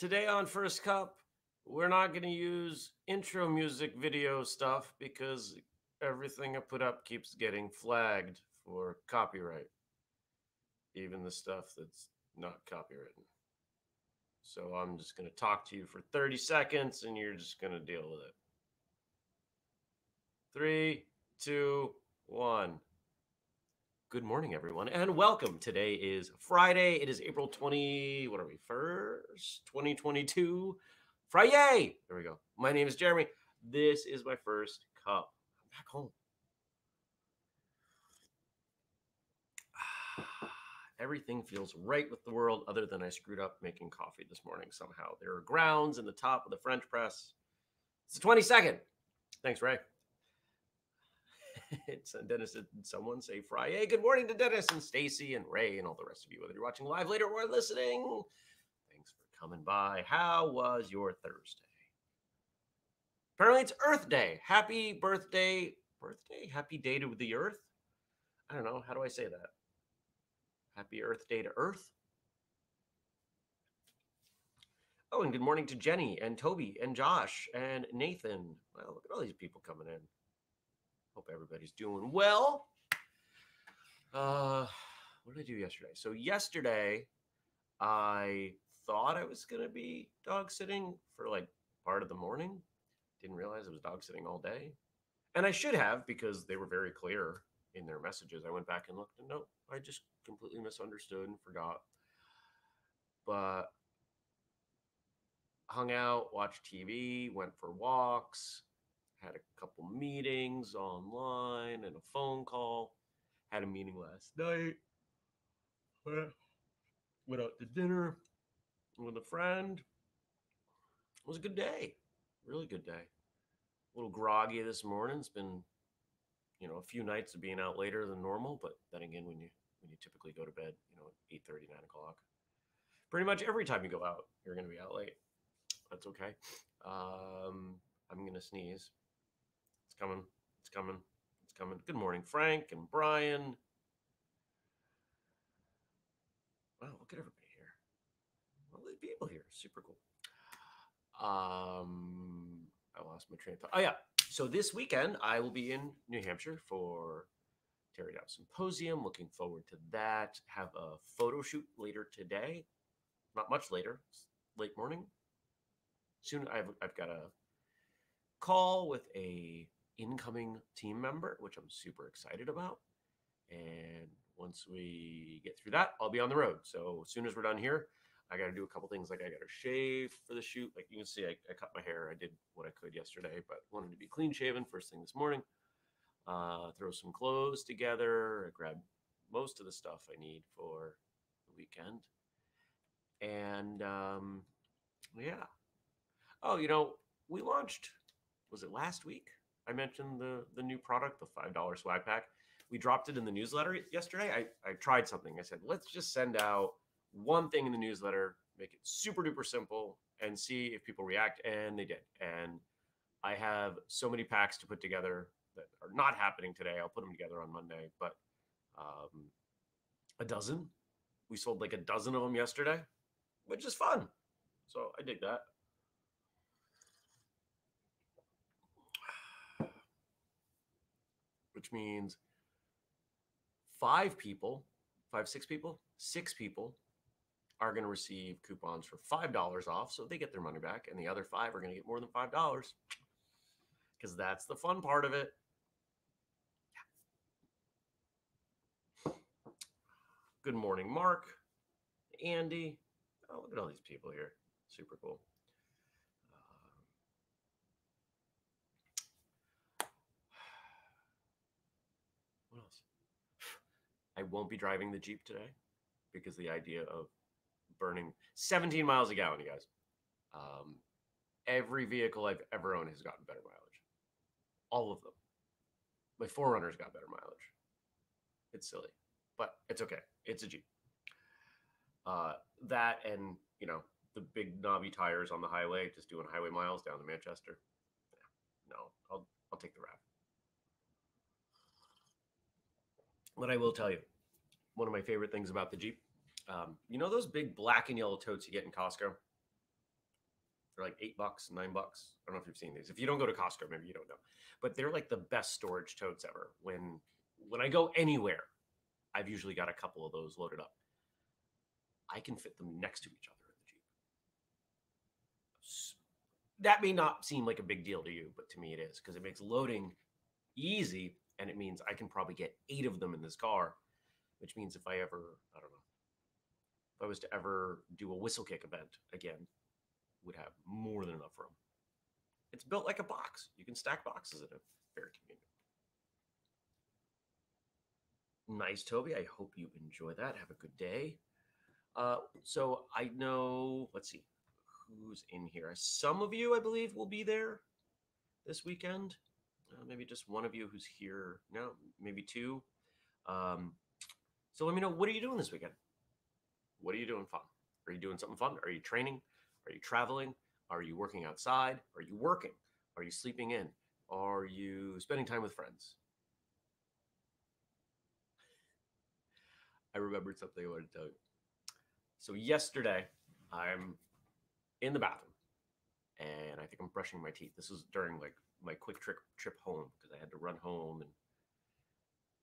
Today on First Cup, we're not going to use intro music video stuff because everything I put up keeps getting flagged for copyright, even the stuff that's not copywritten. So I'm just going to talk to you for 30 seconds and you're just going to deal with it. Three, two, one. Good morning, everyone, and welcome. Today is Friday. It is April 20, what are we, first? 2022. Friday. There we go. My name is Jeremy. This is my first cup. I'm back home. Everything feels right with the world other than I screwed up making coffee this morning somehow. There are grounds in the top of the French press. It's the 22nd. Thanks, Ray. It's uh, Dennis. Someone say Friday? Good morning to Dennis and Stacy and Ray and all the rest of you, whether you're watching live later or listening. Thanks for coming by. How was your Thursday? Apparently, it's Earth Day. Happy birthday, birthday, happy day to the Earth. I don't know. How do I say that? Happy Earth Day to Earth. Oh, and good morning to Jenny and Toby and Josh and Nathan. Well, look at all these people coming in. Hope everybody's doing well. Uh, what did I do yesterday? So yesterday, I thought I was gonna be dog sitting for like part of the morning. Didn't realize it was dog sitting all day, and I should have because they were very clear in their messages. I went back and looked, and no, I just completely misunderstood and forgot. But hung out, watched TV, went for walks, had a couple meetings online and a phone call. Had a meeting last night. Went out to dinner with a friend. It was a good day. Really good day. A little groggy this morning. It's been, you know, a few nights of being out later than normal, but then again, when you when you typically go to bed, you know, 8 30, 9 o'clock. Pretty much every time you go out, you're gonna be out late. That's okay. Um, I'm gonna sneeze coming. It's coming. It's coming. Good morning, Frank and Brian. Wow, look at everybody here. All these people here. Super cool. Um, I lost my train of thought. Oh yeah. So this weekend I will be in New Hampshire for Terry Dow Symposium. Looking forward to that. Have a photo shoot later today. Not much later. Late morning. Soon I've I've got a call with a incoming team member, which I'm super excited about. And once we get through that, I'll be on the road. So as soon as we're done here, I got to do a couple things. Like I got to shave for the shoot. Like you can see, I, I, cut my hair. I did what I could yesterday, but wanted to be clean shaven first thing this morning. Uh, throw some clothes together. I grab most of the stuff I need for the weekend. And um, yeah. Oh, you know, we launched. Was it last week? I mentioned the the new product, the five dollar swag pack. We dropped it in the newsletter yesterday. I, I tried something. I said, let's just send out one thing in the newsletter, make it super duper simple, and see if people react. And they did. And I have so many packs to put together that are not happening today. I'll put them together on Monday, but um, a dozen. We sold like a dozen of them yesterday, which is fun. So I dig that. Which means five people, five, six people, six people are going to receive coupons for $5 off. So they get their money back. And the other five are going to get more than $5 because that's the fun part of it. Good morning, Mark, Andy. Oh, look at all these people here. Super cool. I won't be driving the Jeep today because the idea of burning 17 miles a gallon, you guys. Um, every vehicle I've ever owned has gotten better mileage. All of them. My 4Runner's got better mileage. It's silly, but it's okay. It's a Jeep. Uh, that and, you know, the big knobby tires on the highway, just doing highway miles down to Manchester. Yeah, no, I'll, I'll take the RAV. But I will tell you, one of my favorite things about the Jeep. Um, you know those big black and yellow totes you get in Costco? They're like eight bucks, nine bucks. I don't know if you've seen these. If you don't go to Costco, maybe you don't know. But they're like the best storage totes ever. When when I go anywhere, I've usually got a couple of those loaded up. I can fit them next to each other in the Jeep. That may not seem like a big deal to you, but to me it is because it makes loading easy and it means I can probably get eight of them in this car, which means if I ever, I don't know, if I was to ever do a whistlekick event again, would have more than enough room. It's built like a box. You can stack boxes in it. Very convenient. Nice, Toby. I hope you enjoy that. Have a good day. Uh, so I know, let's see, who's in here. Some of you, I believe, will be there this weekend. Uh, maybe just one of you who's here. No, maybe two. Um, so let me know what are you doing this weekend? What are you doing fun? Are you doing something fun? Are you training? Are you traveling? Are you working outside? Are you working? Are you sleeping in? Are you spending time with friends? I remembered something I wanted to tell you. So yesterday, I'm in the bathroom, and I think I'm brushing my teeth. This was during like my quick trip trip home because I had to run home and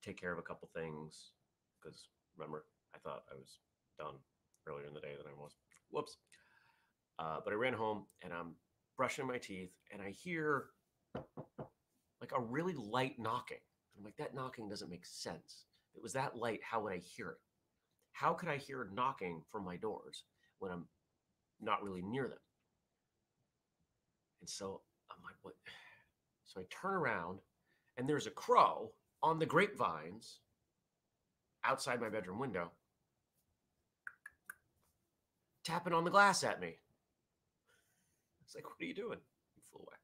take care of a couple things. Because remember, I thought I was done earlier in the day than I was. Whoops. Uh, but I ran home and I'm brushing my teeth, and I hear like a really light knocking. I'm like, that knocking doesn't make sense. If it was that light, how would I hear it? How could I hear knocking from my doors when I'm not really near them? And so I'm like, what? So I turn around and there's a crow on the grapevines outside my bedroom window tapping on the glass at me. It's like, what are you doing? You flew away.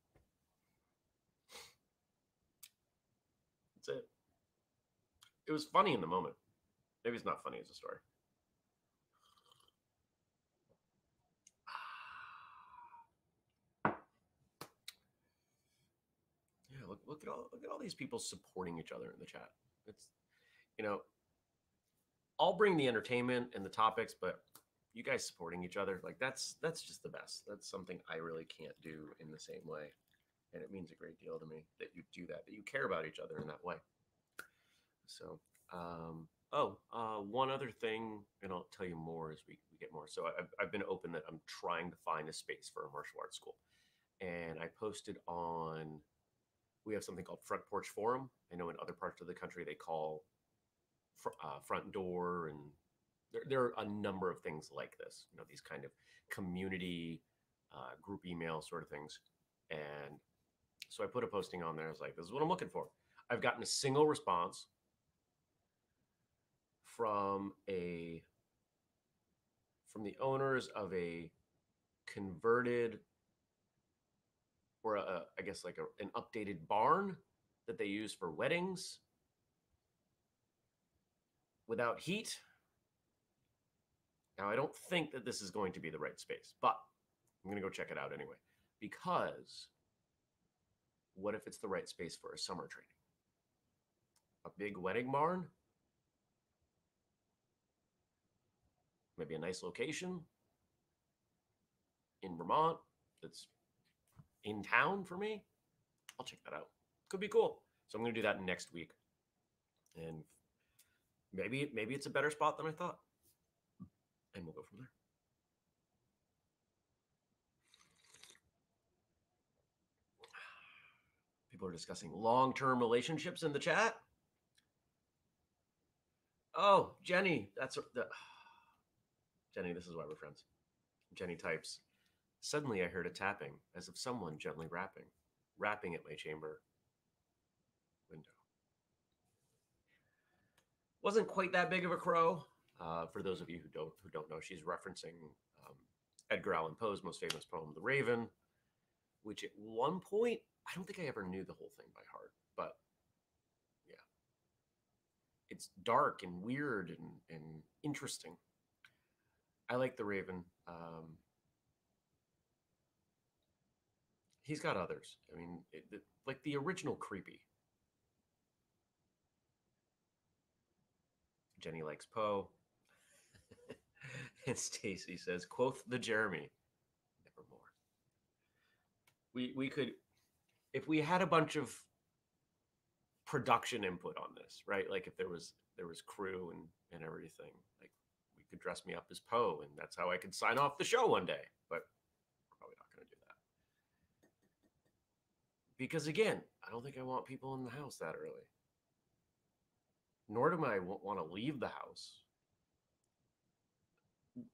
That's it. It was funny in the moment. Maybe it's not funny as a story. Yeah, look, look at all look at all these people supporting each other in the chat. It's you know, I'll bring the entertainment and the topics, but you guys supporting each other, like that's that's just the best. That's something I really can't do in the same way. And it means a great deal to me that you do that, that you care about each other in that way. So, um, oh, uh, one other thing, and I'll tell you more as we, we get more. So, I've, I've been open that I'm trying to find a space for a martial arts school. And I posted on, we have something called Front Porch Forum. I know in other parts of the country they call fr- uh, Front Door, and there, there are a number of things like this, you know, these kind of community uh, group email sort of things. And so I put a posting on there. I was like, this is what I'm looking for. I've gotten a single response from a from the owners of a converted or a, I guess like a, an updated barn that they use for weddings without heat. Now I don't think that this is going to be the right space, but I'm going to go check it out anyway because what if it's the right space for a summer training? A big wedding barn? Maybe a nice location in Vermont that's in town for me. I'll check that out. Could be cool. So I'm going to do that next week. And maybe maybe it's a better spot than I thought. And we'll go from there. People are discussing long-term relationships in the chat. Oh, Jenny, that's the Jenny. This is why we're friends. Jenny types. Suddenly, I heard a tapping, as of someone gently rapping, rapping at my chamber window. Wasn't quite that big of a crow. Uh, for those of you who don't who don't know, she's referencing um, Edgar Allan Poe's most famous poem, "The Raven," which at one point I don't think I ever knew the whole thing by heart, but yeah, it's dark and weird and and interesting. I like The Raven. Um, he's got others. I mean, it, the, like the original creepy. Jenny likes Poe. and Stacy says, quoth the Jeremy, nevermore. we we could if we had a bunch of production input on this, right? Like if there was there was crew and and everything, like we could dress me up as Poe, and that's how I could sign off the show one day. But we're probably not going to do that because again, I don't think I want people in the house that early. Nor do I want to leave the house.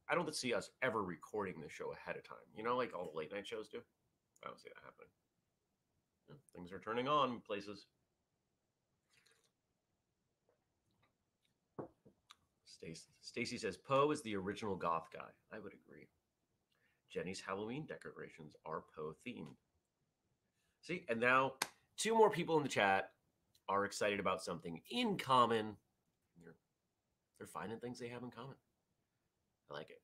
I don't see us ever recording the show ahead of time. You know, like all the late night shows do. I don't see that happening. Things are turning on places. Stacy says Poe is the original goth guy. I would agree. Jenny's Halloween decorations are Poe themed. See, and now two more people in the chat are excited about something in common. They're, they're finding things they have in common. I like it.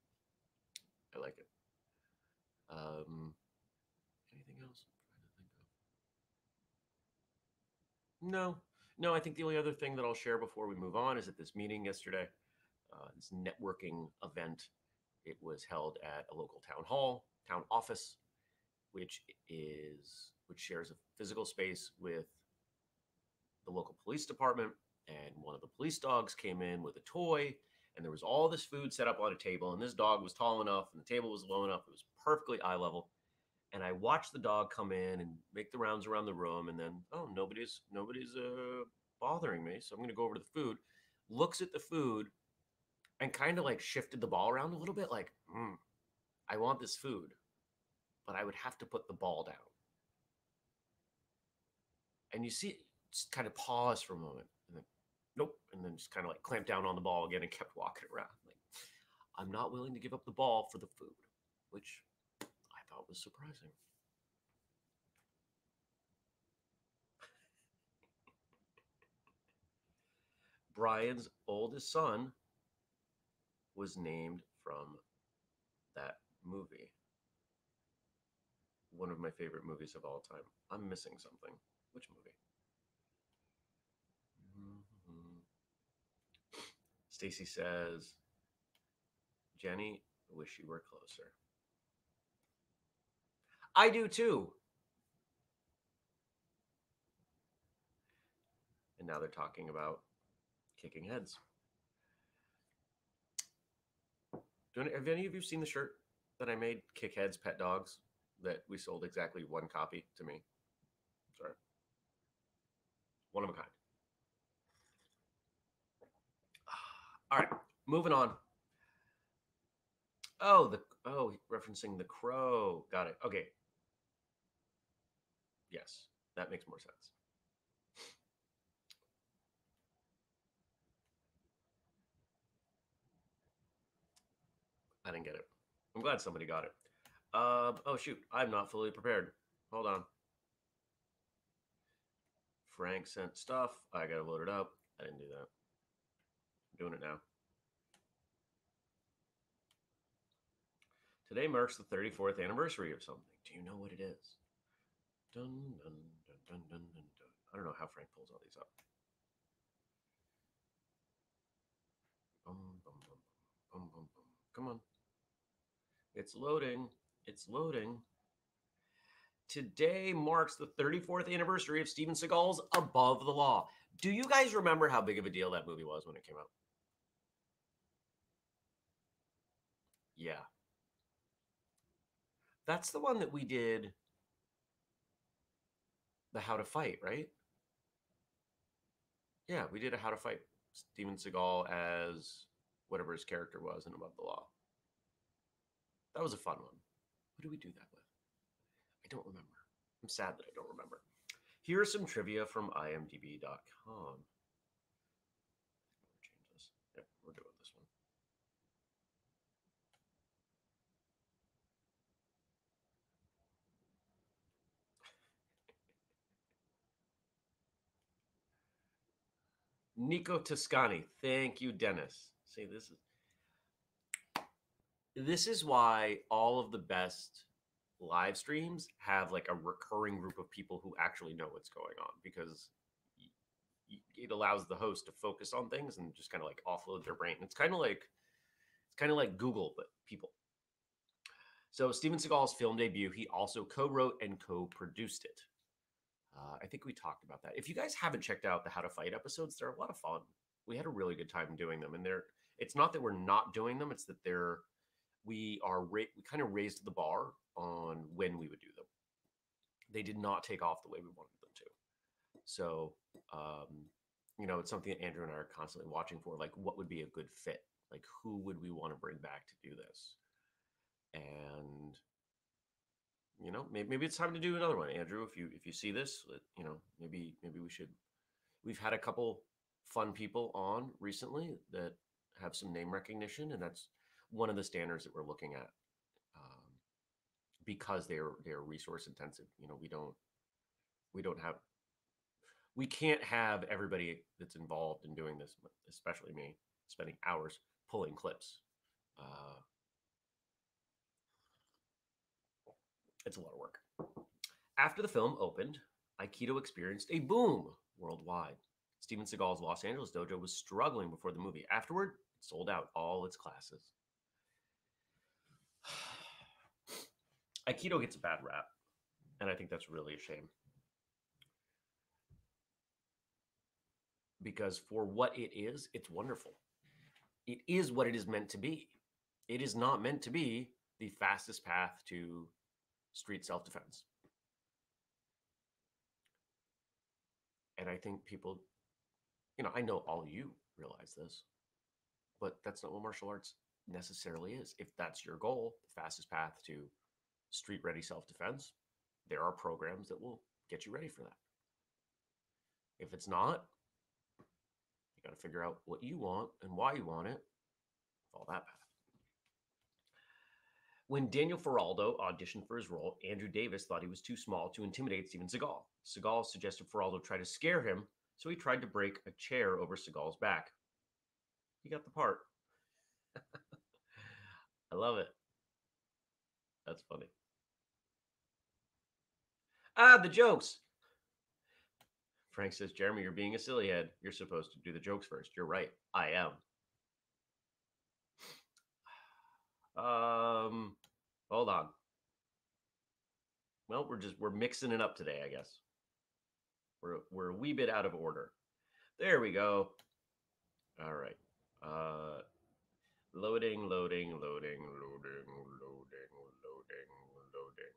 I like it. Um, anything else? No, no. I think the only other thing that I'll share before we move on is at this meeting yesterday, uh, this networking event. It was held at a local town hall, town office, which is which shares a physical space with the local police department. And one of the police dogs came in with a toy, and there was all this food set up on a table. And this dog was tall enough, and the table was low enough; it was perfectly eye level and I watched the dog come in and make the rounds around the room, and then oh, nobody's nobody's uh, bothering me, so I'm going to go over to the food. Looks at the food, and kind of like shifted the ball around a little bit, like, mm, I want this food, but I would have to put the ball down. And you see, just kind of pause for a moment, and then nope, and then just kind of like clamped down on the ball again and kept walking around. Like, I'm not willing to give up the ball for the food, which I thought was surprising. Brian's oldest son was named from that movie. One of my favorite movies of all time. I'm missing something. Which movie? Stacy says, Jenny, wish you were closer. I do too. And now they're talking about kicking heads. Have any of you seen the shirt that I made, Kick Heads Pet Dogs, that we sold exactly one copy to me? Sorry. One of a kind. All right, moving on. Oh, the oh, referencing the crow. Got it. Okay, Yes, that makes more sense. I didn't get it. I'm glad somebody got it. Uh, oh, shoot. I'm not fully prepared. Hold on. Frank sent stuff. I got to load it up. I didn't do that. Doing it now. Today marks the 34th anniversary of something. Do you know what it is? Dun, dun, dun, dun, dun, dun, dun. I don't know how Frank pulls all these up. Bum, bum, bum, bum, bum, bum. Come on. It's loading. It's loading. Today marks the 34th anniversary of Steven Seagal's Above the Law. Do you guys remember how big of a deal that movie was when it came out? Yeah. That's the one that we did the How to Fight, right? Yeah, we did a How to Fight. Steven Seagal as whatever his character was in Above the Law. That was a fun one. Who do we do that with? I don't remember. I'm sad that I don't remember. Here's some trivia from imdb.com. Change this. Yep, we're doing this one. Nico Toscani. Thank you, Dennis. See, this is this is why all of the best live streams have like a recurring group of people who actually know what's going on because it allows the host to focus on things and just kind of like offload their brain. It's kind of like it's kind of like Google, but people. So Steven Seagal's film debut, he also co-wrote and co-produced it. Uh, I think we talked about that. If you guys haven't checked out the How to Fight episodes, they're a lot of fun. We had a really good time doing them, and they're. It's not that we're not doing them; it's that they're. We are ra- we kind of raised the bar on when we would do them. They did not take off the way we wanted them to. So, um, you know, it's something that Andrew and I are constantly watching for. Like, what would be a good fit? Like, who would we want to bring back to do this? And you know maybe, maybe it's time to do another one andrew if you if you see this you know maybe maybe we should we've had a couple fun people on recently that have some name recognition and that's one of the standards that we're looking at um, because they're they're resource intensive you know we don't we don't have we can't have everybody that's involved in doing this especially me spending hours pulling clips uh, It's a lot of work. After the film opened, Aikido experienced a boom worldwide. Steven Seagal's Los Angeles dojo was struggling before the movie. Afterward, it sold out all its classes. Aikido gets a bad rap, and I think that's really a shame. Because for what it is, it's wonderful. It is what it is meant to be. It is not meant to be the fastest path to street self defense. And I think people, you know, I know all you realize this, but that's not what martial arts necessarily is. If that's your goal, the fastest path to street ready self defense, there are programs that will get you ready for that. If it's not, you got to figure out what you want and why you want it. Follow that path. When Daniel Faraldo auditioned for his role, Andrew Davis thought he was too small to intimidate Steven Seagal. Seagal suggested Faraldo try to scare him, so he tried to break a chair over Seagal's back. He got the part. I love it. That's funny. Ah, the jokes. Frank says, Jeremy, you're being a silly head. You're supposed to do the jokes first. You're right. I am. Um, hold on. Well, we're just we're mixing it up today, I guess. We're we're a wee bit out of order. There we go. All right. Uh loading, loading, loading, loading, loading, loading, loading. Still loading.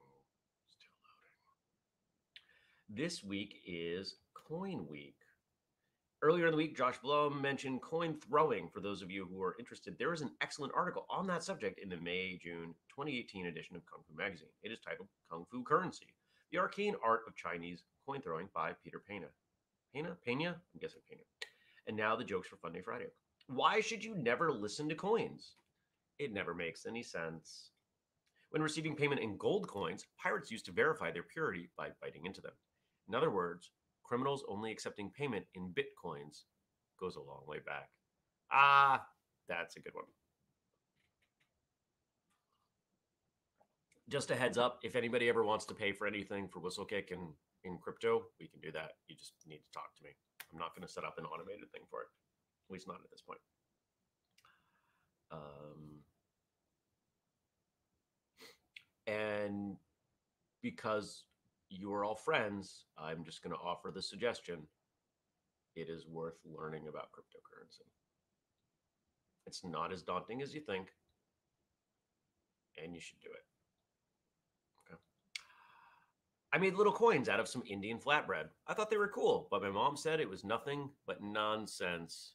This week is coin week. Earlier in the week, Josh Blum mentioned coin throwing. For those of you who are interested, there is an excellent article on that subject in the May June 2018 edition of Kung Fu Magazine. It is titled Kung Fu Currency The Arcane Art of Chinese Coin Throwing by Peter Pena. Pena? Pena? I'm guessing Pena. And now the jokes for Fun Day Friday. Why should you never listen to coins? It never makes any sense. When receiving payment in gold coins, pirates used to verify their purity by biting into them. In other words, criminals only accepting payment in bitcoins goes a long way back. Ah, that's a good one. Just a heads up if anybody ever wants to pay for anything for Whistlekick and in crypto, we can do that. You just need to talk to me. I'm not going to set up an automated thing for it, at least not at this point. Um, and because you are all friends, I'm just going to offer the suggestion. It is worth learning about cryptocurrency. It's not as daunting as you think, and you should do it. Okay. I made little coins out of some Indian flatbread. I thought they were cool, but my mom said it was nothing but nonsense.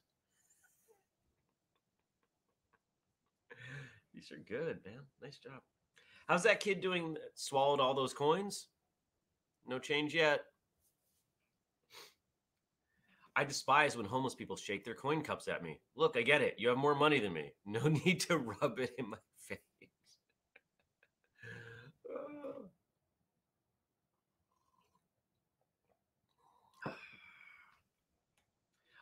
These are good, man. Nice job. How's that kid doing? Swallowed all those coins? No change yet. I despise when homeless people shake their coin cups at me. Look, I get it. You have more money than me. No need to rub it in my face.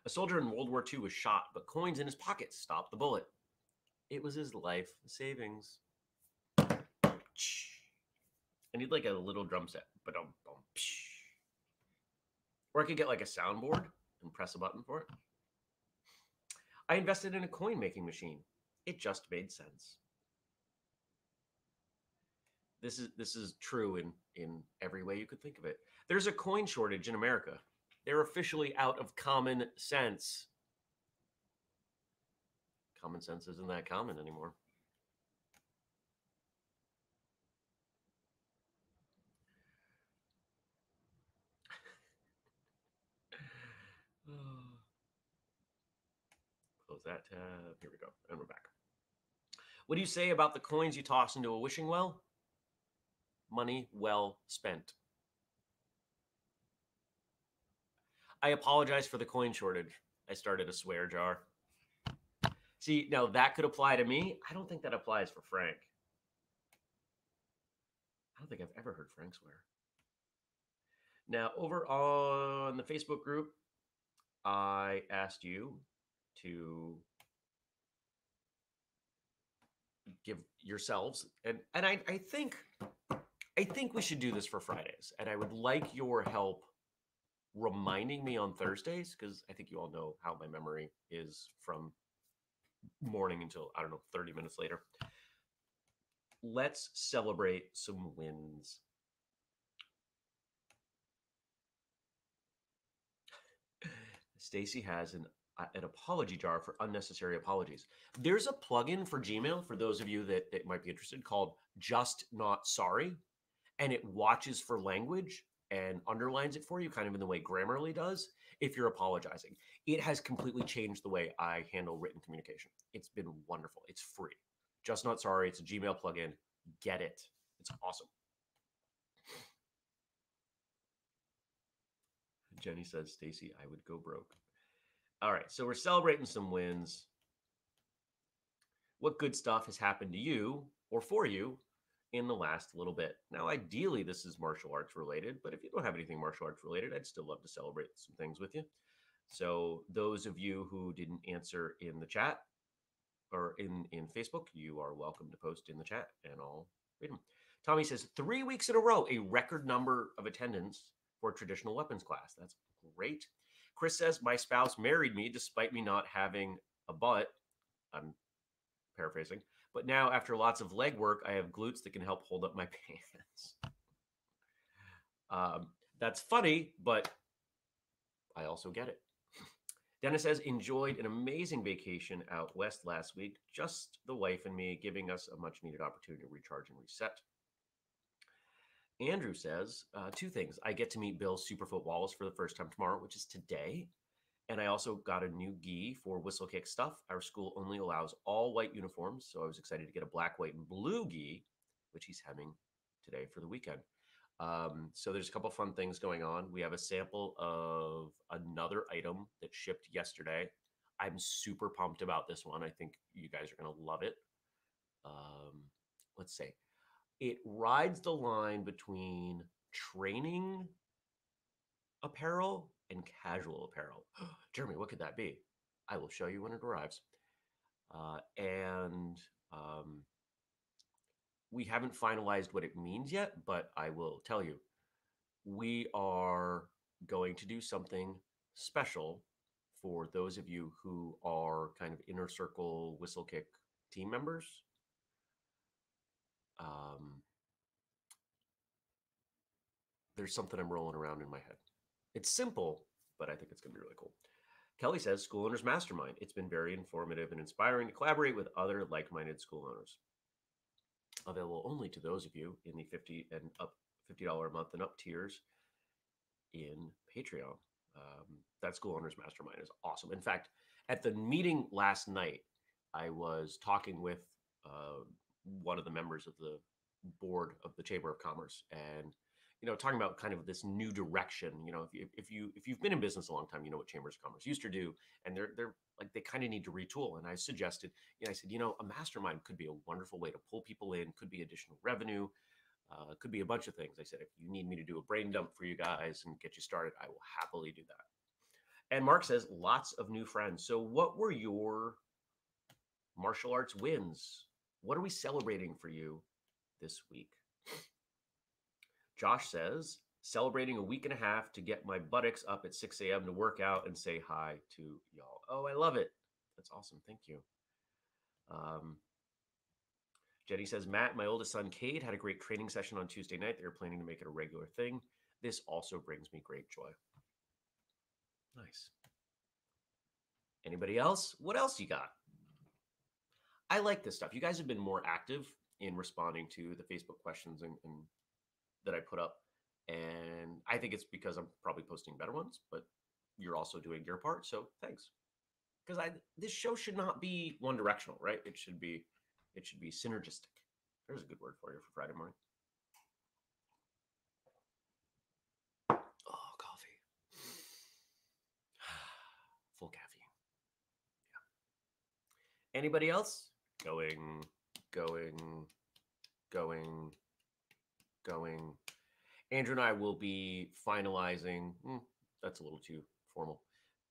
A soldier in World War II was shot, but coins in his pocket stopped the bullet. It was his life savings. I need like a little drum set. But or I could get like a soundboard and press a button for it. I invested in a coin making machine. It just made sense. this is this is true in in every way you could think of it. There's a coin shortage in America. They're officially out of common sense. Common sense isn't that common anymore. Close that tab. Here we go. And we're back. What do you say about the coins you toss into a wishing well? Money well spent. I apologize for the coin shortage. I started a swear jar. See, now that could apply to me. I don't think that applies for Frank. I don't think I've ever heard Frank swear. Now, over on the Facebook group, I asked you to give yourselves and and I, I think I think we should do this for Fridays. And I would like your help reminding me on Thursdays because I think you all know how my memory is from morning until I don't know 30 minutes later. Let's celebrate some wins. Stacy has an an apology jar for unnecessary apologies. There's a plugin for Gmail for those of you that, that might be interested called Just Not Sorry, and it watches for language and underlines it for you, kind of in the way Grammarly does, if you're apologizing. It has completely changed the way I handle written communication. It's been wonderful. It's free. Just Not Sorry. It's a Gmail plugin. Get it. It's awesome. Jenny says, Stacy, I would go broke. All right, so we're celebrating some wins. What good stuff has happened to you or for you in the last little bit? Now, ideally, this is martial arts related, but if you don't have anything martial arts related, I'd still love to celebrate some things with you. So, those of you who didn't answer in the chat or in in Facebook, you are welcome to post in the chat, and I'll read them. Tommy says three weeks in a row, a record number of attendance for traditional weapons class. That's great. Chris says, My spouse married me despite me not having a butt. I'm paraphrasing. But now, after lots of leg work, I have glutes that can help hold up my pants. Um, that's funny, but I also get it. Dennis says, enjoyed an amazing vacation out west last week. Just the wife and me, giving us a much needed opportunity to recharge and reset. Andrew says uh, two things. I get to meet Bill Superfoot Wallace for the first time tomorrow, which is today. And I also got a new gi for whistlekick stuff. Our school only allows all white uniforms. So I was excited to get a black, white, and blue gi, which he's hemming today for the weekend. Um, so there's a couple fun things going on. We have a sample of another item that shipped yesterday. I'm super pumped about this one. I think you guys are going to love it. Um, let's say it rides the line between training apparel and casual apparel. Jeremy, what could that be? I will show you when it arrives. Uh, and um, we haven't finalized what it means yet, but I will tell you. We are going to do something special for those of you who are kind of inner circle whistlekick team members um, there's something I'm rolling around in my head. It's simple, but I think it's going to be really cool. Kelly says, School Owners Mastermind. It's been very informative and inspiring to collaborate with other like minded school owners. Available only to those of you in the 50 and up $50 a month and up tiers in Patreon. Um, that School Owners Mastermind is awesome. In fact, at the meeting last night, I was talking with uh, one of the members of the board of the Chamber of Commerce, and you know, talking about kind of this new direction. You know, if you if you if you've been in business a long time, you know what Chambers of Commerce used to do, and they're they're like they kind of need to retool. And I suggested, you know, I said, you know, a mastermind could be a wonderful way to pull people in, could be additional revenue, uh, could be a bunch of things. I said, if you need me to do a brain dump for you guys and get you started, I will happily do that. And Mark says, lots of new friends. So, what were your martial arts wins what are we celebrating for you this week? Josh says, celebrating a week and a half to get my buttocks up at 6 a.m. to work out and say hi to y'all. Oh, I love it. That's awesome. Thank you. Um, Jenny says, Matt, my oldest son, Cade, had a great training session on Tuesday night. They're planning to make it a regular thing. This also brings me great joy. Nice. Anybody else? What else you got? I like this stuff. You guys have been more active in responding to the Facebook questions and, and that I put up. And I think it's because I'm probably posting better ones, but you're also doing your part. So thanks. Because I this show should not be one directional, right? It should be it should be synergistic. There's a good word for you for Friday morning. Oh, coffee. Full caffeine. Yeah. Anybody else? Going, going, going, going. Andrew and I will be finalizing. hmm, that's a little too formal.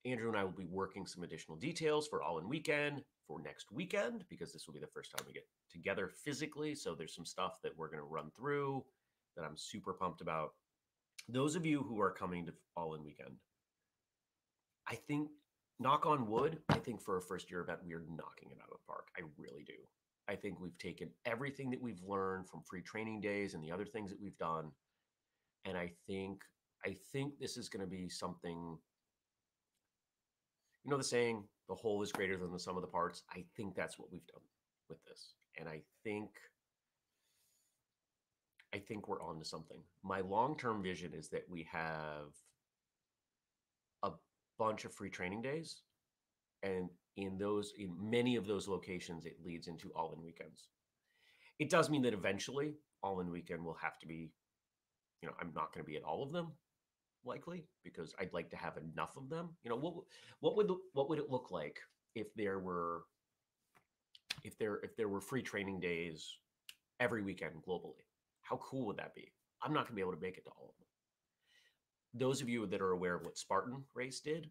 Andrew and I will be working some additional details for All in Weekend for next weekend because this will be the first time we get together physically. So there's some stuff that we're going to run through that I'm super pumped about. Those of you who are coming to All in Weekend, I think, knock on wood, I think for a first year event, we are knocking it out of the park. I really do. I think we've taken everything that we've learned from free training days and the other things that we've done. And I think I think this is going to be something you know the saying the whole is greater than the sum of the parts i think that's what we've done with this and i think i think we're on to something my long-term vision is that we have bunch of free training days and in those in many of those locations it leads into all in weekends it does mean that eventually all in weekend will have to be you know i'm not going to be at all of them likely because I'd like to have enough of them. You know, what what would the- what would it look like if there were if there if there were free training days every weekend globally? How cool would that be? I'm not going to be able to make it to all of them. Those of you that are aware of what Spartan Race did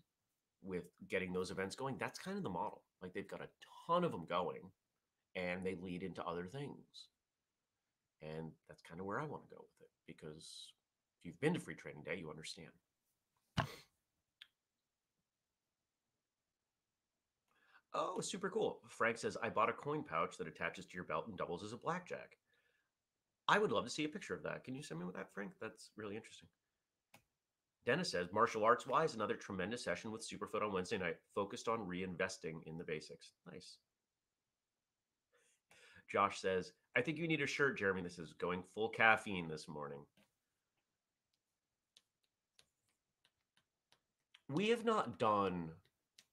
with getting those events going, that's kind of the model. Like they've got a ton of them going and they lead into other things. And that's kind of where I want to go with it because if you've been to free training day, you understand. Oh, super cool. Frank says, I bought a coin pouch that attaches to your belt and doubles as a blackjack. I would love to see a picture of that. Can you send me that, Frank? That's really interesting. Dennis says, martial arts wise, another tremendous session with Superfoot on Wednesday night, focused on reinvesting in the basics. Nice. Josh says, I think you need a shirt, Jeremy. This is going full caffeine this morning. we have not done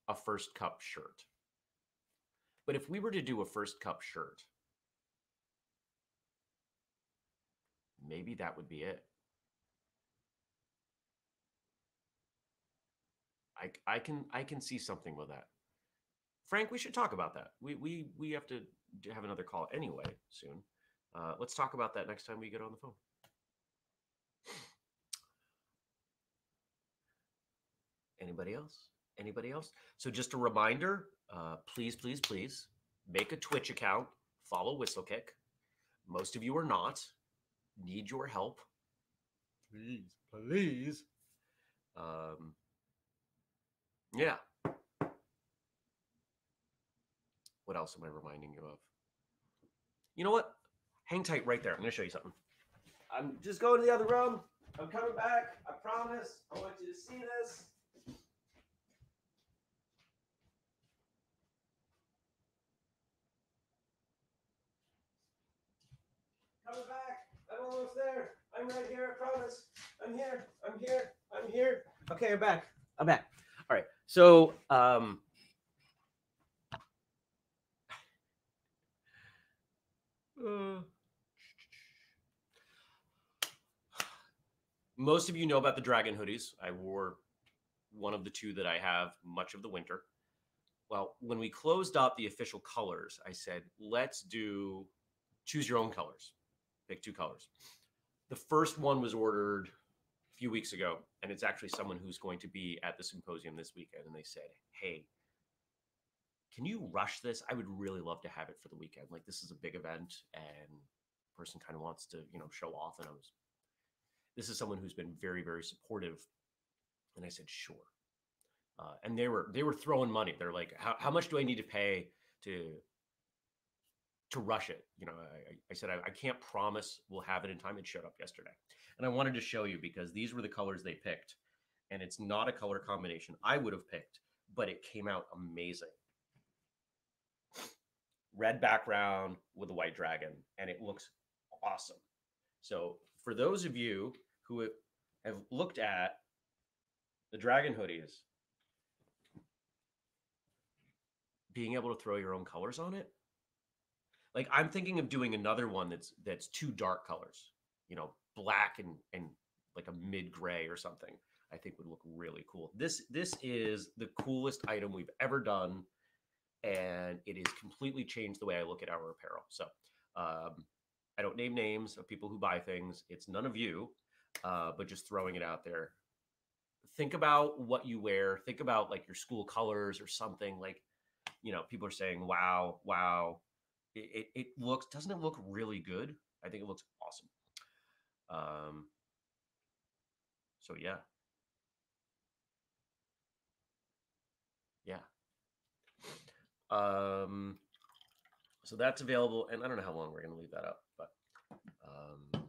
a first cup shirt. But if we were to do a first cup shirt, maybe that would be it. I, I can I can see something with that. Frank, we should talk about that. We we we have to have another call anyway soon. Uh, let's talk about that next time we get on the phone. Anybody else? Anybody else? So just a reminder, uh, please, please, please make a Twitch account, follow Whistlekick. Most of you are not. Need your help. Please, please. Um, yeah. What else am I reminding you of? You know what? Hang tight right there. I'm going to show you something. I'm just going to the other room. I'm coming back. I promise. I want you to see this. Coming back. I'm almost there. I'm right here. I promise. I'm here. I'm here. I'm here. Okay, I'm back. I'm back. So, um, most of you know about the dragon hoodies. I wore one of the two that I have much of the winter. Well, when we closed up the official colors, I said, let's do choose your own colors. Pick two colors. The first one was ordered few weeks ago, and it's actually someone who's going to be at the symposium this weekend. And they said, Hey, can you rush this? I would really love to have it for the weekend. Like this is a big event and person kind of wants to, you know, show off. And I was this is someone who's been very, very supportive. And I said, sure. Uh, and they were they were throwing money. They're like, how, how much do I need to pay to to rush it. You know, I, I said I, I can't promise we'll have it in time. It showed up yesterday, and I wanted to show you because these were the colors they picked, and it's not a color combination I would have picked, but it came out amazing. Red background with a white dragon, and it looks awesome. So for those of you who have looked at the dragon hoodies, being able to throw your own colors on it, like I'm thinking of doing another one that's that's two dark colors, you know, black and and like a mid gray or something. I think would look really cool. This this is the coolest item we've ever done, and it has completely changed the way I look at our apparel. So um, I don't name names of people who buy things. It's none of you, uh, but just throwing it out there. Think about what you wear. Think about like your school colors or something. Like, you know, people are saying, "Wow, wow." It, it, it looks doesn't it look really good? I think it looks awesome. Um, so yeah, yeah. Um, so that's available, and I don't know how long we're going to leave that up, but um,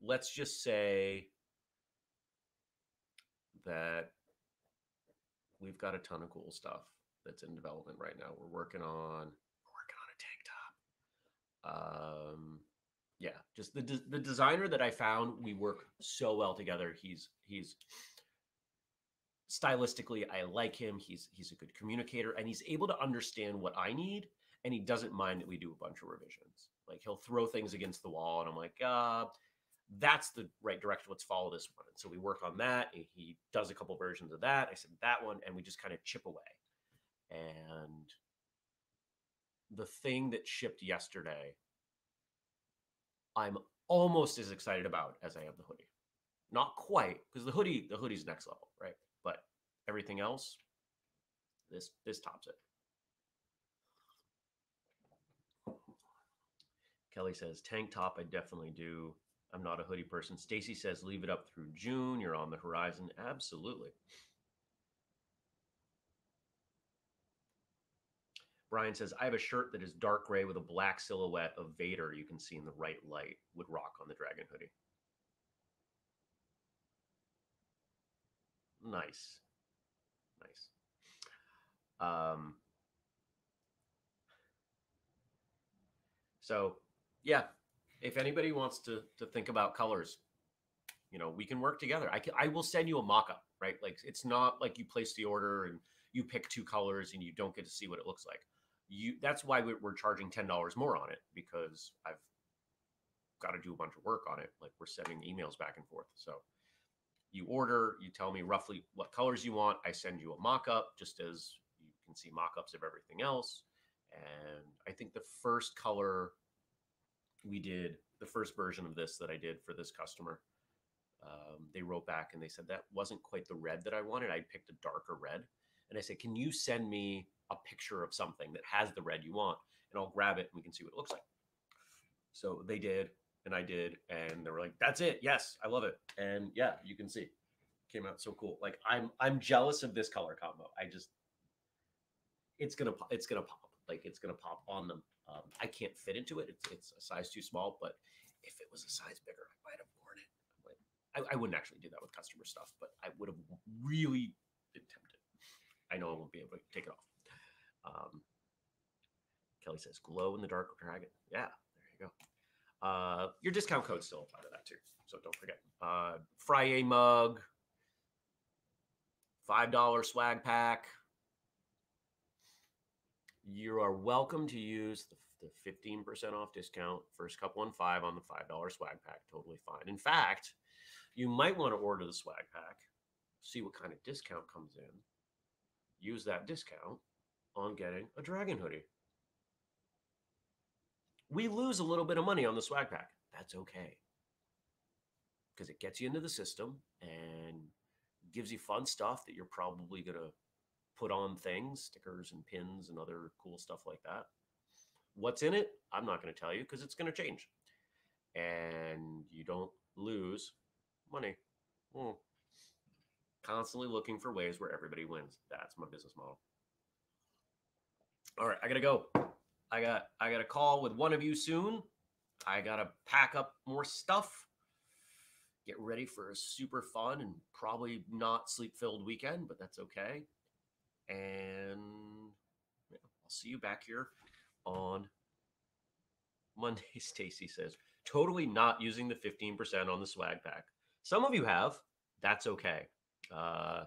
let's just say that we've got a ton of cool stuff that's in development right now. We're working on we're working on a tank top. Um, yeah, just the de- the designer that I found, we work so well together. He's he's stylistically, I like him. He's he's a good communicator, and he's able to understand what I need, and he doesn't mind that we do a bunch of revisions. Like he'll throw things against the wall, and I'm like, uh, that's the right direction. Let's follow this one. And so we work on that. And he does a couple versions of that. I said that one, and we just kind of chip away. And the thing that shipped yesterday, I'm almost as excited about as I am the hoodie. Not quite, because the hoodie, the hoodie's next level, right? But everything else, this this tops it. Kelly says tank top. I definitely do. I'm not a hoodie person. Stacy says leave it up through June. You're on the horizon. Absolutely. Brian says I have a shirt that is dark gray with a black silhouette of Vader. You can see in the right light. Would rock on the dragon hoodie. Nice, nice. Um, so yeah, if anybody wants to to think about colors, you know, we can work together. I can I will send you a mock-up, right? Like it's not like you place the order and you pick two colors and you don't get to see what it looks like. You that's why we're charging ten dollars more on it because I've got to do a bunch of work on it. Like we're sending emails back and forth. So you order, you tell me roughly what colors you want. I send you a mock-up just as you can see mock-ups of everything else. And I think the first color we did the first version of this that I did for this customer. Um, they wrote back and they said that wasn't quite the red that I wanted. I picked a darker red. And I said, Can you send me a picture of something that has the red you want? And I'll grab it and we can see what it looks like. So they did, and I did, and they were like, That's it. Yes, I love it. And yeah, you can see. Came out so cool. Like I'm I'm jealous of this color combo. I just it's gonna it's gonna pop. Like it's gonna pop on them. Um, I can't fit into it. It's, it's a size too small, but if it was a size bigger, I might have worn it. I, I wouldn't actually do that with customer stuff, but I would have really been tempted. I know I won't be able to take it off. Um, Kelly says, glow in the dark dragon. Yeah, there you go. Uh, your discount code still apply to that too. So don't forget. Uh, Friday mug, $5 swag pack, you are welcome to use the, the 15% off discount first cup on five on the $5 swag pack. Totally fine. In fact, you might want to order the swag pack, see what kind of discount comes in, use that discount on getting a dragon hoodie. We lose a little bit of money on the swag pack. That's okay. Because it gets you into the system and gives you fun stuff that you're probably going to put on things, stickers and pins and other cool stuff like that. What's in it? I'm not going to tell you because it's going to change. And you don't lose money. Hmm. Constantly looking for ways where everybody wins. That's my business model. All right, I got to go. I got I got a call with one of you soon. I gotta pack up more stuff. Get ready for a super fun and probably not sleep filled weekend, but that's okay. And yeah, I'll see you back here on Monday. Stacy says, totally not using the 15% on the swag pack. Some of you have. That's okay. Uh,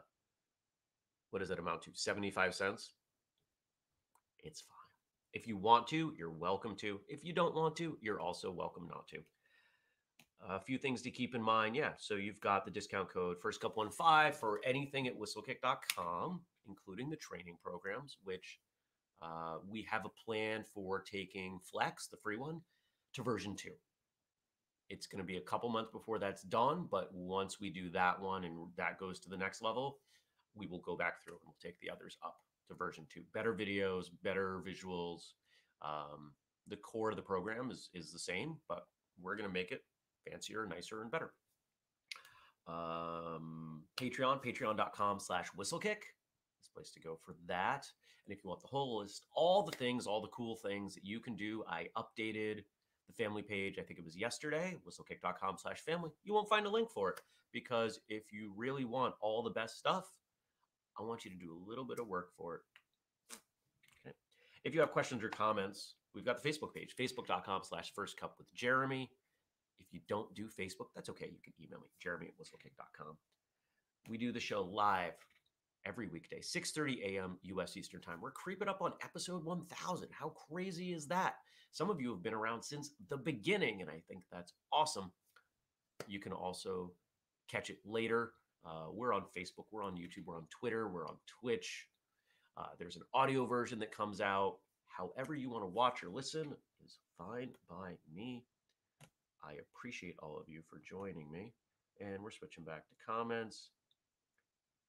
what does that amount to? 75 cents? It's fine. If you want to, you're welcome to. If you don't want to, you're also welcome not to. A few things to keep in mind. Yeah. So you've got the discount code first cup one five for anything at whistlekick.com, including the training programs, which uh, we have a plan for taking Flex, the free one, to version two. It's going to be a couple months before that's done, but once we do that one and that goes to the next level, we will go back through and we'll take the others up to version two. Better videos, better visuals. Um, the core of the program is is the same, but we're going to make it fancier, nicer, and better. Um, Patreon, patreon.com slash whistlekick. This place to go for that. And if you want the whole list, all the things, all the cool things that you can do, I updated the family page. I think it was yesterday, whistlekick.com slash family. You won't find a link for it because if you really want all the best stuff, I want you to do a little bit of work for it. Okay. If you have questions or comments, we've got the Facebook page, facebook.com slash first cup with Jeremy. If you don't do Facebook, that's okay. You can email me, jeremy at whistlekick.com. We do the show live every weekday, 6:30 a.m. US Eastern Time. We're creeping up on episode 1000. How crazy is that? Some of you have been around since the beginning, and I think that's awesome. You can also catch it later uh, we're on Facebook, we're on YouTube, we're on Twitter, we're on Twitch. Uh, there's an audio version that comes out. However, you want to watch or listen is fine by me. I appreciate all of you for joining me. And we're switching back to comments.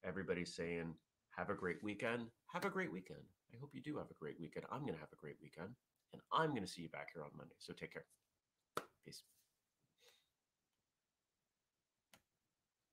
Everybody's saying, have a great weekend. Have a great weekend. I hope you do have a great weekend. I'm going to have a great weekend. And I'm going to see you back here on Monday. So take care. Peace.